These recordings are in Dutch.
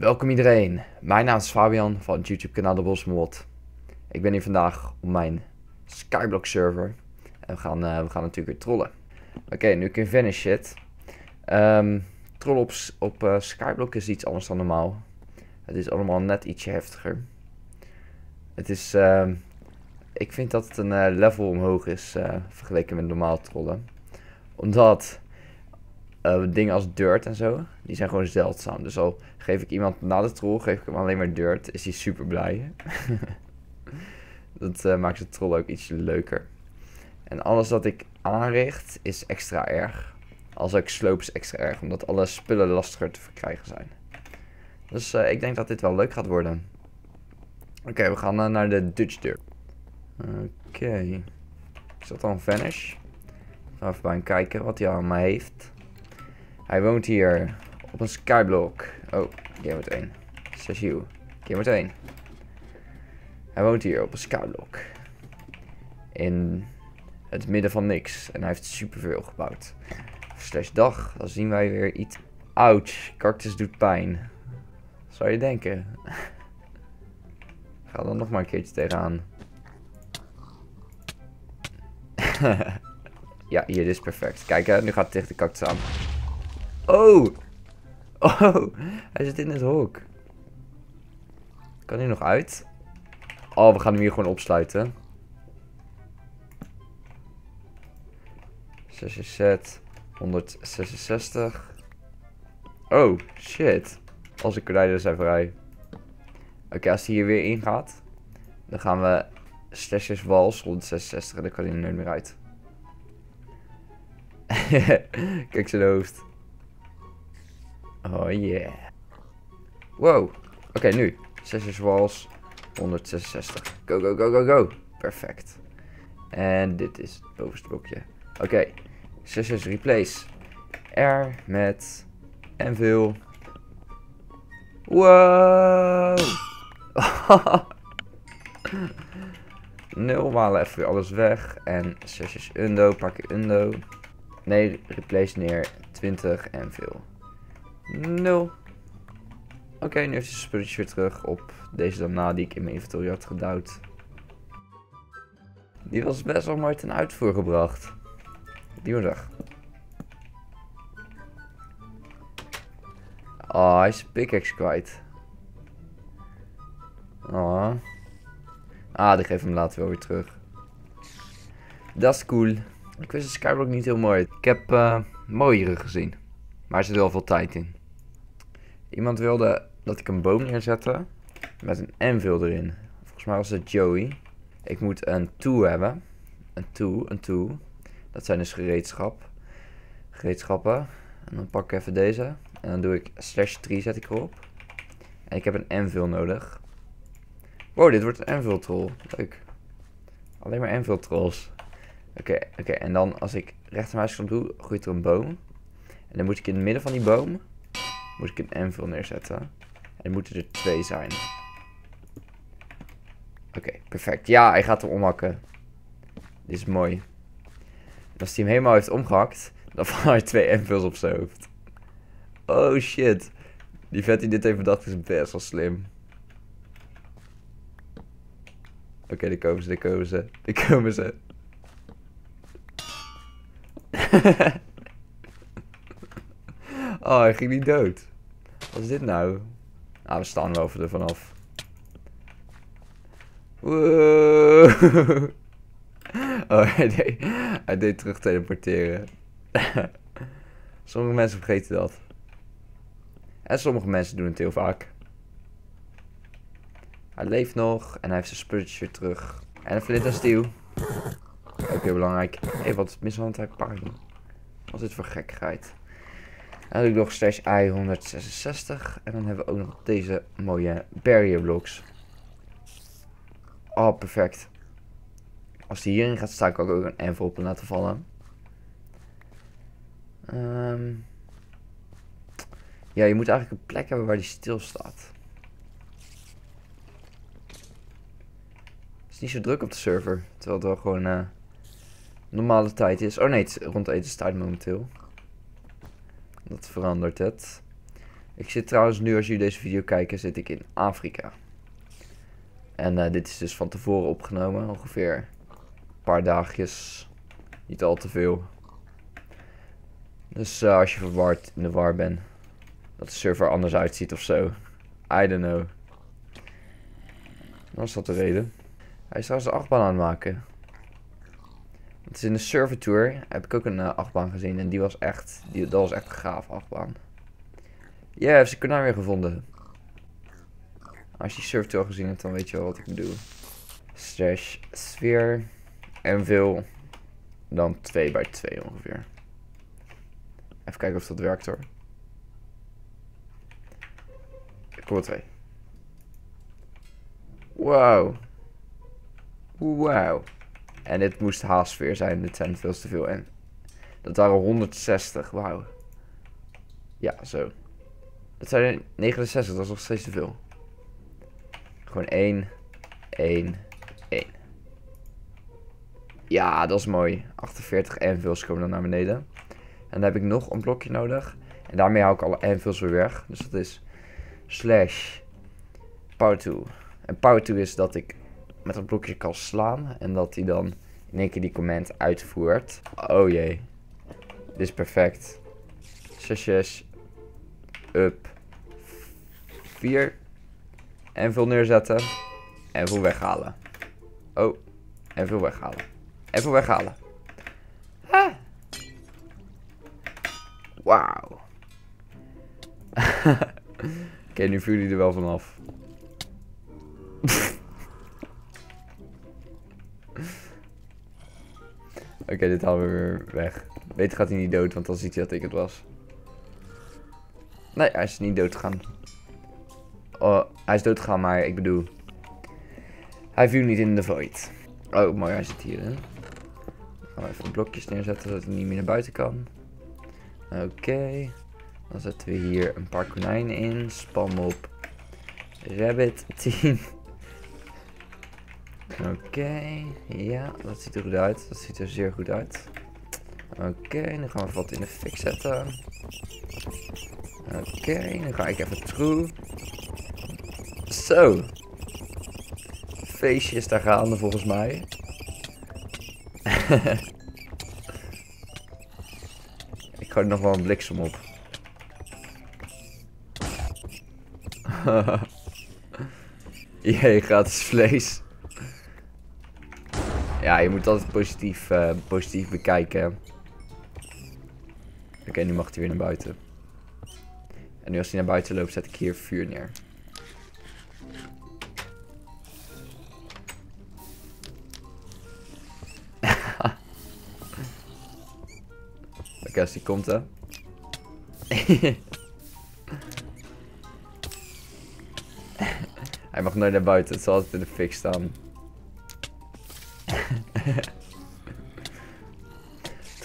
Welkom iedereen, mijn naam is Fabian van het YouTube kanaal De Bosmod. Ik ben hier vandaag op mijn Skyblock server en we gaan, uh, we gaan natuurlijk weer trollen. Oké, nu kun je vanish shit. Um, trollen op, op uh, Skyblock is iets anders dan normaal. Het is allemaal net ietsje heftiger. Het is, uh, ik vind dat het een uh, level omhoog is vergeleken met normaal trollen. Omdat uh, dingen als dirt en zo, die zijn gewoon zeldzaam. Dus al geef ik iemand na de troll, geef ik hem alleen maar dirt, is hij super blij. dat uh, maakt de troll ook iets leuker. En alles wat ik aanricht is extra erg. Als ik sloop is extra erg, omdat alle spullen lastiger te verkrijgen zijn. Dus uh, ik denk dat dit wel leuk gaat worden. Oké, we gaan naar de Dutch deur. Oké. Okay. Is dat dan Vanish? Even bij hem kijken wat hij allemaal heeft. Hij woont hier op een skyblock. Oh, game 1. Sessiu. Game 1. Hij woont hier op een skyblock. In het midden van niks. En hij heeft superveel gebouwd. Slash dag. Dan zien wij weer iets. Ouch. Cactus doet pijn. Zou je denken. Ga dan nog maar een keertje tegenaan. ja, hier, is perfect. Kijk, nu gaat het tegen de cactus aan. Oh! Oh! Hij zit in het hok. Kan hij nog uit? Oh, we gaan hem hier gewoon opsluiten. set 166. Oh, shit. Als ik konijnen zijn vrij. Oké, als hij hier weer ingaat, dan gaan we slashes wals 166 en dan kan hij er nooit meer uit. Kijk zijn hoofd. Oh yeah. Wow. Oké, nu. Sessions walls. 166. Go, go, go, go, go. Perfect. En dit is het bovenste blokje. Oké. Okay. Sessions replace. R met veel. Wow. Nul malen even alles weg. En sessions undo. Pak je undo. Nee, replace neer. 20 en veel. 0. Oké, nu heeft hij zijn spulletjes weer terug op deze daarna die ik in mijn inventory had gedouwd. Die was best wel mooi ten uitvoer gebracht. Die dag. Oh, hij is pickaxe kwijt. Oh. Ah, die geef hem later wel weer terug. Dat is cool. Ik wist de Skyblock niet heel mooi. Ik heb uh, mooiere gezien. Maar er zit wel veel tijd in. Iemand wilde dat ik een boom neerzette met een anvil erin. Volgens mij was het Joey. Ik moet een tool hebben. Een tool, een tool. Dat zijn dus gereedschap. Gereedschappen. En dan pak ik even deze. En dan doe ik slash 3 zet ik erop. En ik heb een anvil nodig. Wow, dit wordt een anvil troll. Leuk. Alleen maar anvil trolls. Oké, oké. En dan als ik rechtermuisknop doe, groeit er een boom. En dan moet ik in het midden van die boom moet ik een anvil neerzetten. En moeten er twee zijn. Oké, perfect. Ja, hij gaat hem omhakken. Dit is mooi. En als hij hem helemaal heeft omgehakt, dan vallen er twee anvils op zijn hoofd. Oh shit. Die vet die dit heeft bedacht is best wel slim. Oké, okay, komen ze, daar komen ze. Daar komen ze. oh, hij ging niet dood. Wat is dit nou? Ah, we staan wel er vanaf. Oh, hij deed, hij deed terug teleporteren. sommige mensen vergeten dat. En sommige mensen doen het heel vaak. Hij leeft nog en hij heeft zijn spulletjes weer terug. En een flint en steel. Ook heel belangrijk. Hé, hey, wat mishandelt hij paarden? Wat is dit voor gekkigheid? Dan doe ik nog slash i 166. En dan hebben we ook nog deze mooie barrier blocks. Oh, perfect. Als die hierin gaat kan ik ook een envelope laten vallen. Um, ja, je moet eigenlijk een plek hebben waar die stilstaat. Het is niet zo druk op de server. Terwijl het wel gewoon uh, normale tijd is. Oh nee, het is rond etenstijd momenteel. Dat verandert het. Ik zit trouwens nu, als jullie deze video kijken, zit ik in Afrika. En eh, dit is dus van tevoren opgenomen, ongeveer een paar dagjes. Niet al te veel. Dus uh, als je verward in de war bent, dat de server anders uitziet of zo. I don't know. Dan is dat de reden. Hij is trouwens de achtbaan aan maken. Het is in de server tour heb ik ook een uh, achtbaan gezien en die was echt, die, dat was echt een gaaf achtbaan. Ja, heeft zijn kanaal weer gevonden. Als je server tour gezien hebt, dan weet je wel wat ik bedoel. Slash sfeer en veel dan 2 bij 2 ongeveer. Even kijken of dat werkt hoor. Ik hoor 2. Wow. Wow. En dit moest haarsfeer zijn. Dit zijn veel te veel. En dat waren 160. Wauw. Ja, zo. Dat zijn 69. Dat is nog steeds te veel. Gewoon 1, 1, 1. Ja, dat is mooi. 48 envils komen dan naar beneden. En dan heb ik nog een blokje nodig. En daarmee hou ik alle envils weer weg. Dus dat is slash power 2. En power 2 is dat ik met dat blokje kan slaan. En dat hij dan in één keer die command uitvoert. Oh jee. Dit is perfect. 6, 6. Up. 4. En veel neerzetten. En veel weghalen. Oh. En veel weghalen. En veel weghalen. Ah. Wauw. Oké, nu vuur jullie er wel vanaf. Oké, dit halen we weer weg. Beter gaat hij niet dood, want dan ziet hij dat ik het was. Nee, hij is niet dood gegaan. Oh, hij is dood gegaan, maar ik bedoel... Hij viel niet in de void. Oh, mooi, hij zit hier, hè. Gaan we even blokjes neerzetten, zodat hij niet meer naar buiten kan. Oké. Dan zetten we hier een paar konijnen in. Spam op Rabbit 10. Oké, ja, dat ziet er goed uit. Dat ziet er zeer goed uit. Oké, dan gaan we wat in de fik zetten. Oké, dan ga ik even true. Zo. Feestje is daar gaande volgens mij. ik gooi nog wel een bliksem op. Jee, gratis vlees. Je moet altijd positief, uh, positief bekijken. Oké, nu mag hij weer naar buiten. En nu als hij naar buiten loopt, zet ik hier vuur neer. Oké, als die komt, hè. Hij mag nooit naar buiten, het zal altijd in de fik staan.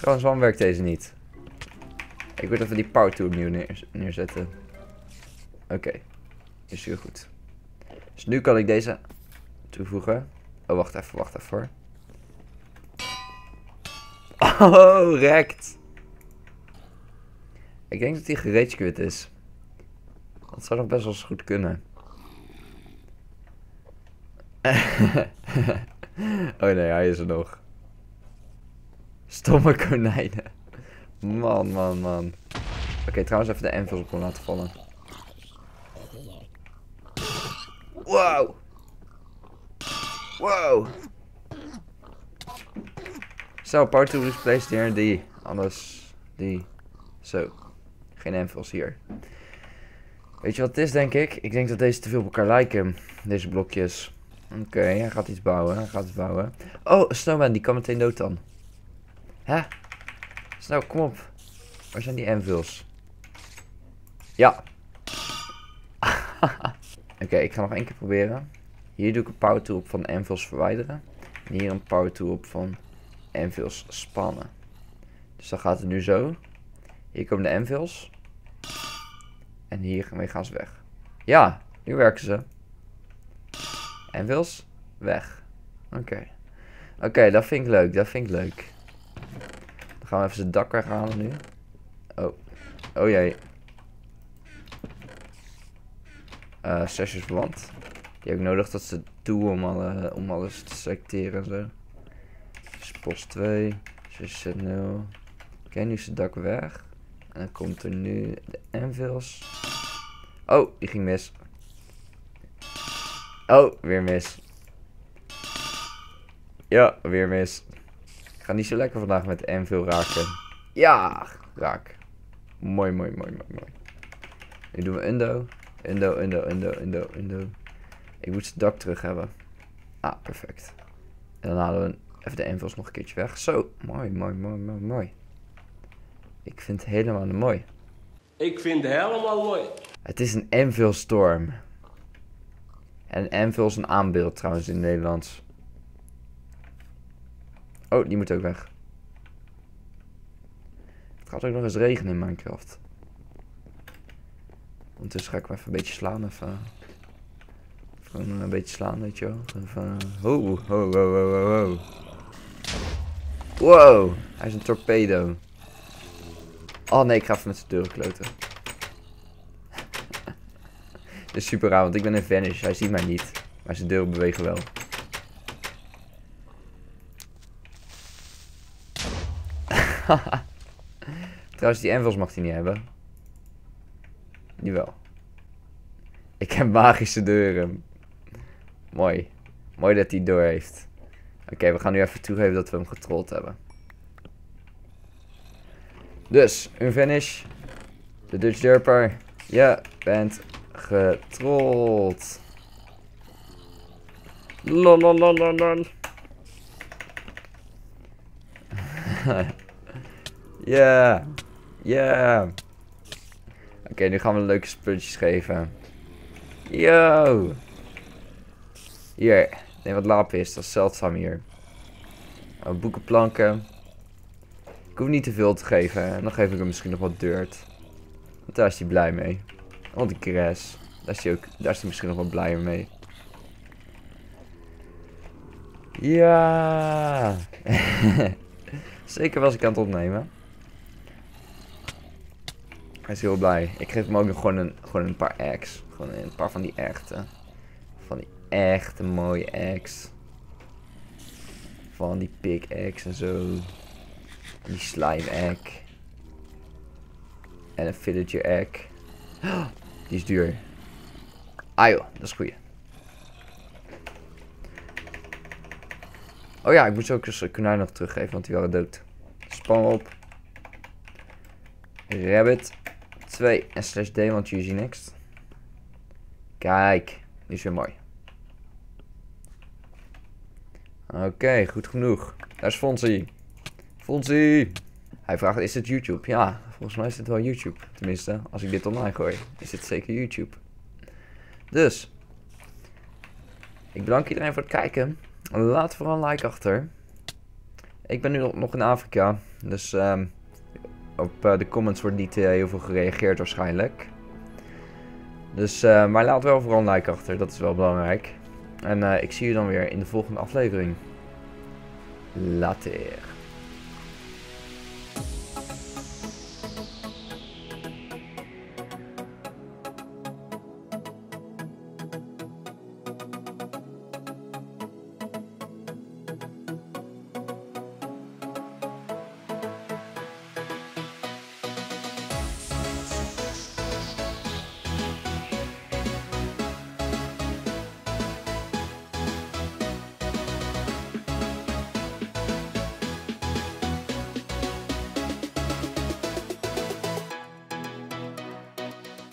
Trouwens, waarom werkt deze niet? Ik wil even die power tool opnieuw neerzetten. Oké, is heel goed. Dus nu kan ik deze toevoegen. Oh, wacht even, wacht even hoor. Oh, rekt. Ik denk dat hij gereedsquit is. Dat zou nog best wel eens goed kunnen. oh nee, hij is er nog. Stomme konijnen. Man, man, man. Oké, trouwens even de envels op laten vallen. Wow. Wow. Zo, power to replace hier die. Anders die. Zo. Geen envels hier. Weet je wat het is, denk ik? Ik denk dat deze te veel op elkaar lijken. Deze blokjes. Oké, hij gaat iets bouwen. Hij gaat iets bouwen. Oh, Snowman, die kan meteen dood dan. Hè? Snow, kom op. Waar zijn die anvils? Ja. Oké, ik ga nog één keer proberen. Hier doe ik een power tool op van anvils verwijderen. En hier een power tool op van anvils spannen. Dus dan gaat het nu zo. Hier komen de anvils. En hier gaan ze weg. Ja, nu werken ze. En Wils? Weg. Oké. Oké, dat vind ik leuk. Dat vind ik leuk. Dan gaan we even zijn dak weghalen nu. Oh. Oh jee. uh, sessies verwant. Die heb ik nodig, dat ze toe om, om alles te selecteren en zo. Dus post 2, 0. Oké, nu is het dak weg. En dan komt er nu de anvils. Oh, die ging mis. Oh, weer mis. Ja, weer mis. Ga niet zo lekker vandaag met de anvil raken. Ja, raak. Mooi, mooi, mooi, mooi, mooi. Nu doen we Undo. Undo, Undo, Undo, Undo, Undo. Ik moet het dak terug hebben. Ah, perfect. En dan halen we even de anvils nog een keertje weg. Zo, mooi, mooi, mooi, mooi, mooi. Ik vind het helemaal mooi. Ik vind het helemaal mooi. Het is een Anvil Storm. En Anvil is een aanbeeld trouwens in het Nederlands. Oh, die moet ook weg. Het gaat ook nog eens regenen in Minecraft. Ondertussen ga ik hem even een beetje slaan. Even, even een beetje slaan, weet je wel. Even, ho, ho, ho, ho, ho. Wow, hij is een torpedo. Oh nee, ik ga even met zijn deur kloten. Dit is super raar, want ik ben een vanish. Hij ziet mij niet. Maar zijn deuren bewegen wel. Trouwens, die envels mag hij niet hebben. Die wel. Ik heb magische deuren. Mooi. Mooi dat hij door heeft. Oké, we gaan nu even toegeven dat we hem getrold hebben. Dus, een finish. De Dutch Derper. Je bent getrold. Lololololol. Ja. Ja. Oké, nu gaan we leuke spulletjes geven. Yo. Hier. Nee, wat lapis. Dat is zeldzaam hier. Oh, boekenplanken. Ik hoef niet te veel te geven. En dan geef ik hem misschien nog wat dirt. Want daar is hij blij mee. Want die grass. Daar is hij, ook, daar is hij misschien nog wat blijer mee. Ja. Zeker was ik aan het opnemen. Hij is heel blij. Ik geef hem ook nog gewoon een, gewoon een paar eggs. Gewoon een paar van die echte. Van die echte mooie eggs. Van die eggs en zo. Die slime egg. En een villager egg. Die is duur. Ah joh, dat is goed. Oh ja, ik moet ze ook eens konijn nog teruggeven, want die waren dood. Span op. Rabbit 2 en slash D, want you next. Kijk, is weer mooi. Oké, goed genoeg. Daar is Fonzie. Fonzie! Hij vraagt, is het YouTube? Ja, volgens mij is het wel YouTube. Tenminste, als ik dit online gooi, is het zeker YouTube. Dus, ik bedank iedereen voor het kijken. Laat vooral een like achter. Ik ben nu nog in Afrika, dus um, op uh, de comments wordt niet uh, heel veel gereageerd waarschijnlijk. Dus, uh, maar laat wel vooral een like achter, dat is wel belangrijk. En ik zie je dan weer in de volgende aflevering. Later.